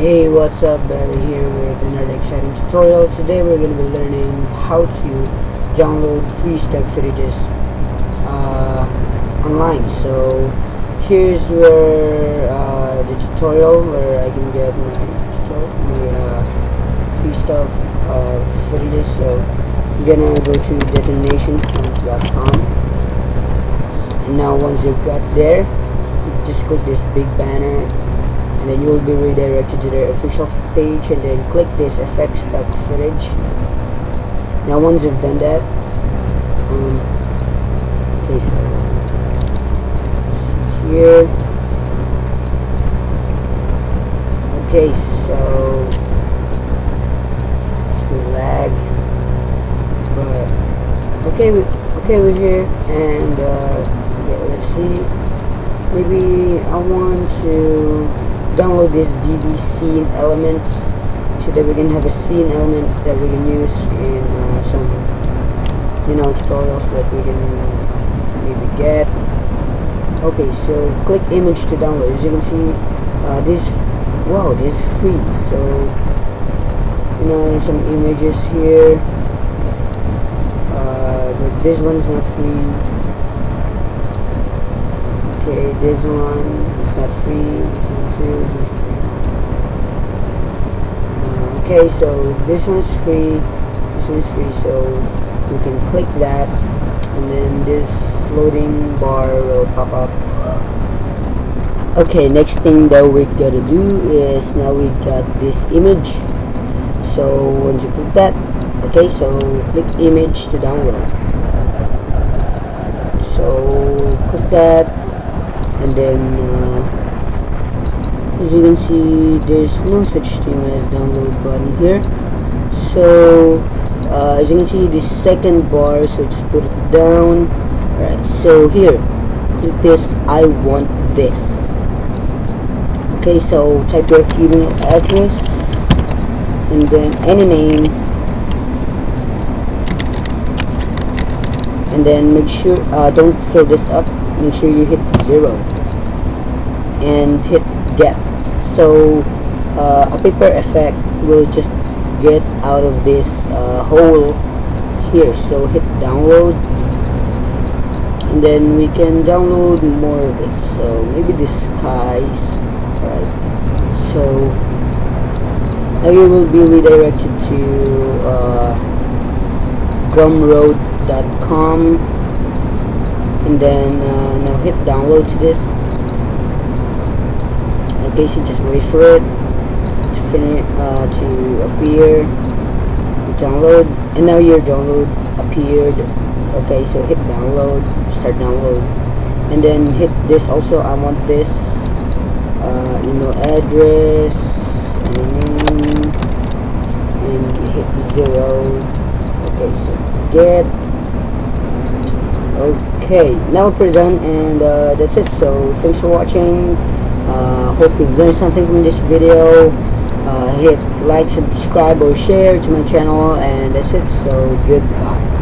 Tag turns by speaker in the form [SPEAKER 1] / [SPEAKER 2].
[SPEAKER 1] Hey what's up Barry here with another exciting tutorial. Today we're going to be learning how to download free stock footages uh, online. So here's where uh, the tutorial where I can get my my uh, free stuff uh, footages. So I'm gonna go to detonationfilms.com and now once you've got there just click this big banner and then you will be redirected to their official page and then click this effect stock footage. Now once you've done that um, okay so here. Okay so it's lag but okay we okay we're here and uh, okay let's see. Maybe I want to download this DB scene elements so that we can have a scene element that we can use in uh, some you know tutorials that we can maybe get? Okay so click image to download. As you can see uh, this wow this is free. So you know some images here. Uh, but this one is not free okay this one is not free? This one is uh, okay so this one is free this one is free so you can click that and then this loading bar will pop up. Okay next thing that we gotta do is now we got this image. So once you click that okay so click image to download. So click that and then uh, as you can see there's no such thing as download button here. So uh, as you can see the second bar so just put it down. Alright so here click this I want this. Okay so type your email address and then any name. And then make sure uh, don't fill this up. Make sure you hit zero and hit get so uh, a paper effect will just get out of this uh, hole here. So hit download. And then we can download more of it. So maybe the skies right? So now you will be redirected to uh, gumroad.com and then uh, now hit download to this basically just wait for it to finish uh, to appear download. And now your download appeared. Okay so hit download start download. And then hit this also. I want this uh, email address and and hit zero. Okay so get. Okay now we're done and uh, that's it. So thanks for watching uh, hope you've learned something from this video. Uh, hit like, subscribe, or share to my channel, and that's it. So goodbye.